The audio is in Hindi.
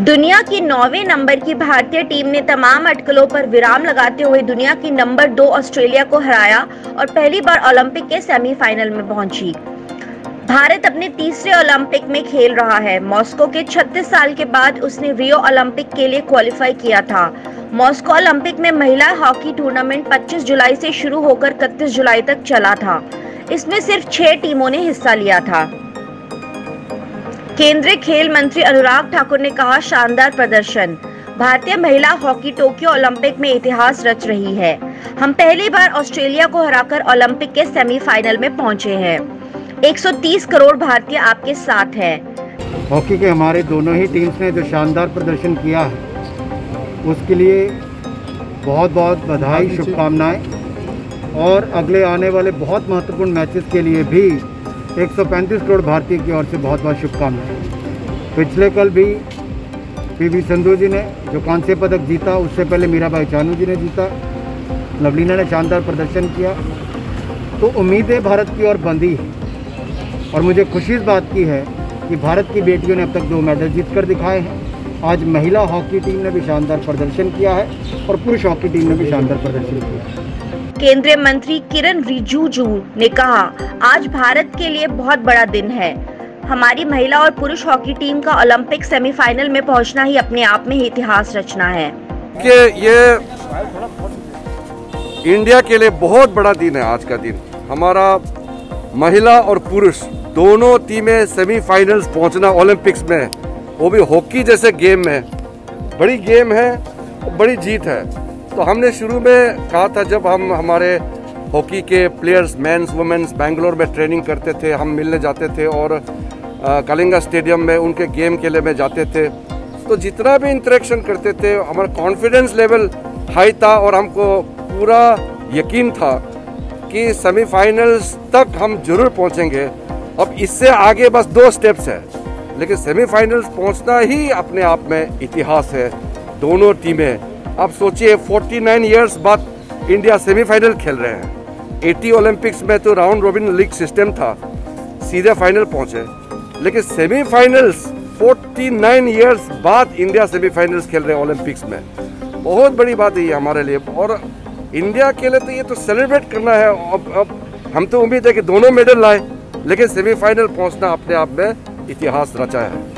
दुनिया की नौवे नंबर की भारतीय टीम ने तमाम अटकलों पर विराम लगाते हुए दुनिया की नंबर दो ऑस्ट्रेलिया को हराया और पहली बार ओलंपिक के सेमीफाइनल में पहुँची। भारत अपने तीसरे ओलंपिक में खेल रहा है। मॉस्को के 36 साल के बाद उसने रियो ओलंपिक के लिए क्वालिफाई किया था। मॉस्को ओलंपिक में महिला हॉकी टूर्नामेंट 25 जुलाई से शुरू होकर 31 जुलाई तक चला था। इसमें सिर्फ़ छह टीमों ने हिस्सा लिया था। केंद्रीय खेल मंत्री अनुराग ठाकुर ने कहा शानदार प्रदर्शन। भारतीय महिला हॉकी टोक्यो ओलंपिक में इतिहास रच रही है। हम पहली बार ऑस्ट्रेलिया को हराकर ओलंपिक के सेमीफाइनल में पहुँचे हैं। 130 करोड़ भारतीय आपके साथ हैं। हॉकी के हमारे दोनों ही टीम्स ने जो शानदार प्रदर्शन किया है उसके लिए बहुत बहुत बधाई शुभकामनाएँ। और अगले आने वाले बहुत महत्वपूर्ण मैचेस के लिए भी 135 करोड़ भारतीय की ओर से बहुत बहुत शुभकामनाएँ। पिछले कल भी पीवी संधू जी ने, जो कांस्य पदक जीता, उससे पहले मीराबाई चानू जी ने जीता, लवलीना ने शानदार प्रदर्शन किया। तो उम्मीदें भारत की ओर बंदी है। और मुझे खुशी इस बात की है कि भारत की बेटियों ने अब तक दो मेडल जीत कर दिखाए हैं। आज महिला हॉकी टीम ने भी शानदार प्रदर्शन किया है और पुरुष हॉकी टीम ने भी शानदार प्रदर्शन किया है। केंद्रीय मंत्री किरण रिजिजू ने कहा, आज भारत के लिए बहुत बड़ा दिन है। हमारी महिला और पुरुष हॉकी टीम का ओलंपिक सेमीफाइनल में पहुँचना ही अपने आप में इतिहास रचना है। कि ये इंडिया के लिए बहुत बड़ा दिन है आज का दिन। हमारा महिला और पुरुष दोनों टीमें सेमीफाइनल्स पहुँचना ओलंपिक्स में वो भी हॉकी जैसे गेम में बड़ी गेम है, बड़ी जीत है। तो हमने शुरू में कहा था, जब हम हमारे हॉकी के प्लेयर्स मेंस वुमेन्स बेंगलोर में ट्रेनिंग करते थे, हम मिलने जाते थे और कलिंगा स्टेडियम में, उनके गेम के लिए में जाते थे। तो जितना भी इंटरेक्शन करते थे, हमारा कॉन्फिडेंस लेवल हाई था और हमको पूरा यकीन था कि सेमीफाइनल्स तक हम ज़रूर पहुँचेंगे। अब इससे आगे बस दो स्टेप्स है, लेकिन सेमीफाइनल्स पहुँचना ही अपने आप में इतिहास है। दोनों टीमें अब सोचिए 49 इयर्स बाद इंडिया सेमीफाइनल खेल रहे हैं। 80 ओलंपिक्स में तो राउंड रोबिन लीग सिस्टम था, सीधे फाइनल पहुँचे। लेकिन सेमीफाइनल्स 49 इयर्स बाद इंडिया सेमीफाइनल्स खेल रहे हैं ओलंपिक्स में। बहुत बड़ी बात है ये हमारे लिए। और इंडिया के लिए तो ये तो सेलिब्रेट करना है। अब अब हम तो उम्मीद है कि दोनों मेडल लाए, लेकिन सेमीफाइनल पहुँचना अपने आप में इतिहास रचा है।